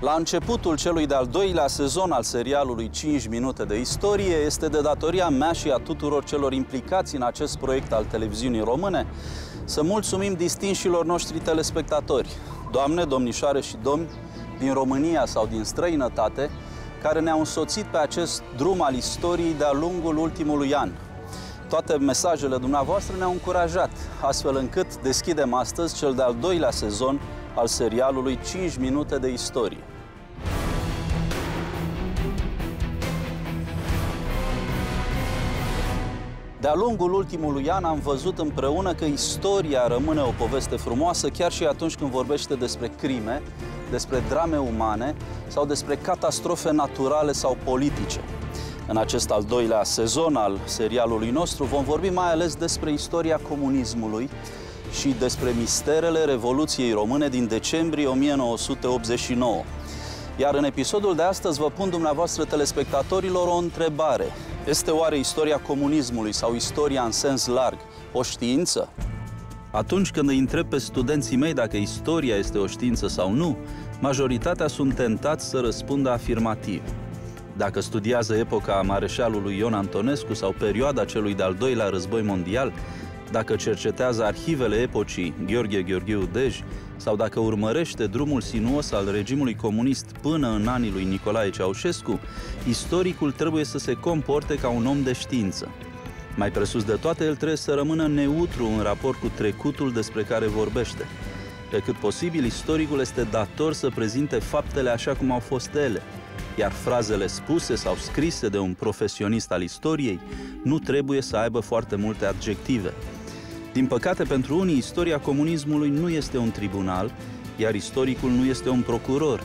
La începutul celui de-al doilea sezon al serialului 5 minute de istorie este de datoria mea și a tuturor celor implicați în acest proiect al televiziunii române să mulțumim distinșilor noștri telespectatori, doamne, domnișoare și domni din România sau din străinătate, care ne-au însoțit pe acest drum al istoriei de-a lungul ultimului an. Toate mesajele dumneavoastră ne-au încurajat, astfel încât deschidem astăzi cel de-al doilea sezon al serialului 5 minute de istorie. De-a lungul ultimului an am văzut împreună că istoria rămâne o poveste frumoasă chiar și atunci când vorbește despre crime, despre drame umane sau despre catastrofe naturale sau politice. În acest al doilea sezon al serialului nostru vom vorbi mai ales despre istoria comunismului și despre misterele Revoluției Române din decembrie 1989. Iar în episodul de astăzi vă pun dumneavoastră telespectatorilor o întrebare. Este oare istoria comunismului sau istoria în sens larg o știință? Atunci când îi întreb pe studenții mei dacă istoria este o știință sau nu, majoritatea sunt tentați să răspundă afirmativ. Dacă studiază epoca mareșalului Ion Antonescu sau perioada celui de-al doilea război mondial, dacă cercetează arhivele epocii Gheorghe Gheorghiu Dej sau dacă urmărește drumul sinuos al regimului comunist până în anii lui Nicolae Ceaușescu, istoricul trebuie să se comporte ca un om de știință. Mai presus de toate, el trebuie să rămână neutru în raport cu trecutul despre care vorbește. Pe cât posibil, istoricul este dator să prezinte faptele așa cum au fost ele, iar frazele spuse sau scrise de un profesionist al istoriei nu trebuie să aibă foarte multe adjective. Din păcate, pentru unii, istoria comunismului nu este un tribunal, iar istoricul nu este un procuror.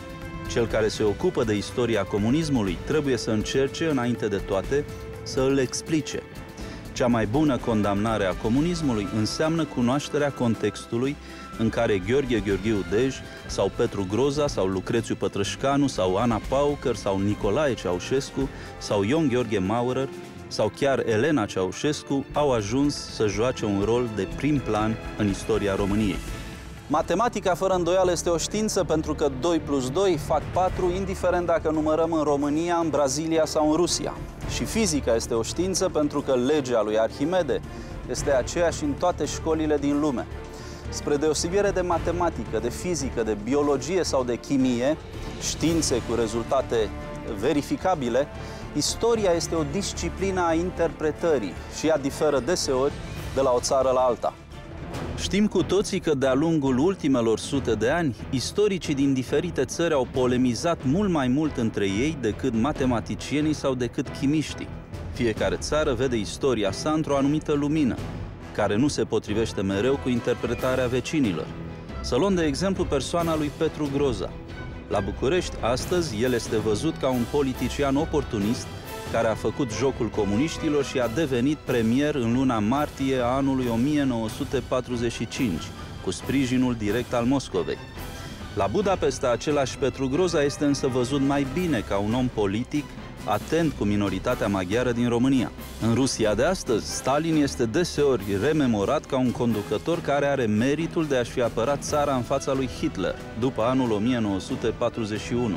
Cel care se ocupă de istoria comunismului trebuie să încerce, înainte de toate, să îl explice. Cea mai bună condamnare a comunismului înseamnă cunoașterea contextului în care Gheorghe Gheorghiu Dej sau Petru Groza sau Lucrețiu Pătrășcanu sau Ana Paucăr sau Nicolae Ceaușescu sau Ion Gheorghe Maurer sau chiar Elena Ceaușescu au ajuns să joace un rol de prim plan în istoria României. Matematica, fără îndoială, este o știință pentru că 2 plus 2 fac 4, indiferent dacă numărăm în România, în Brazilia sau în Rusia. Și fizica este o știință pentru că legea lui Arhimede este aceeași în toate școlile din lume. Spre deosebire de matematică, de fizică, de biologie sau de chimie, științe cu rezultate verificabile, Istoria este o disciplină a interpretării și ea diferă deseori de la o țară la alta. Știm cu toții că de-a lungul ultimelor sute de ani, istoricii din diferite țări au polemizat mult mai mult între ei decât matematicienii sau decât chimiștii. Fiecare țară vede istoria sa într-o anumită lumină, care nu se potrivește mereu cu interpretarea vecinilor. Să luăm de exemplu persoana lui Petru Groza, la București, astăzi, el este văzut ca un politician oportunist care a făcut jocul comuniștilor și a devenit premier în luna martie a anului 1945, cu sprijinul direct al Moscovei. La Budapesta, același Petru Groza este însă văzut mai bine ca un om politic atent cu minoritatea maghiară din România. În Rusia de astăzi, Stalin este deseori rememorat ca un conducător care are meritul de a-și fi apărat țara în fața lui Hitler, după anul 1941.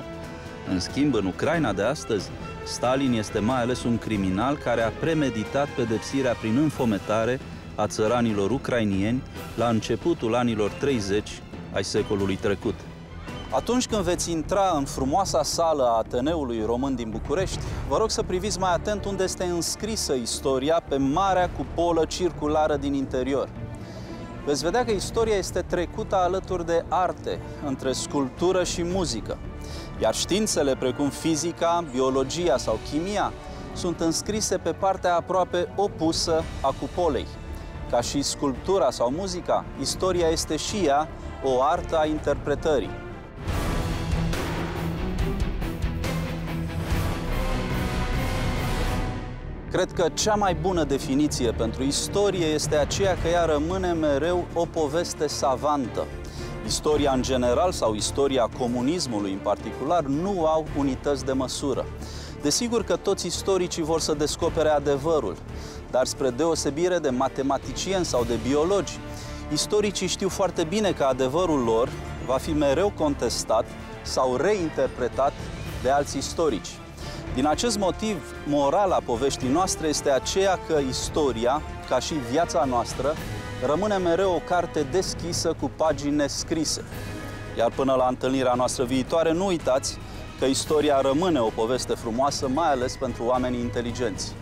În schimb, în Ucraina de astăzi, Stalin este mai ales un criminal care a premeditat pedepsirea prin înfometare a țăranilor ucrainieni la începutul anilor 30 ai secolului trecut. Atunci când veți intra în frumoasa sală a Ateneului Român din București, vă rog să priviți mai atent unde este înscrisă istoria pe marea cupolă circulară din interior. Veți vedea că istoria este trecută alături de arte, între sculptură și muzică, iar științele precum fizica, biologia sau chimia sunt înscrise pe partea aproape opusă a cupolei. Ca și sculptura sau muzica, istoria este și ea o artă a interpretării. Cred că cea mai bună definiție pentru istorie este aceea că ea rămâne mereu o poveste savantă. Istoria în general sau istoria comunismului în particular nu au unități de măsură. Desigur că toți istoricii vor să descopere adevărul, dar spre deosebire de matematicieni sau de biologi, istoricii știu foarte bine că adevărul lor va fi mereu contestat sau reinterpretat de alți istorici. Din acest motiv, morala poveștii noastre este aceea că istoria, ca și viața noastră, rămâne mereu o carte deschisă cu pagini nescrise. Iar până la întâlnirea noastră viitoare, nu uitați că istoria rămâne o poveste frumoasă, mai ales pentru oamenii inteligenți.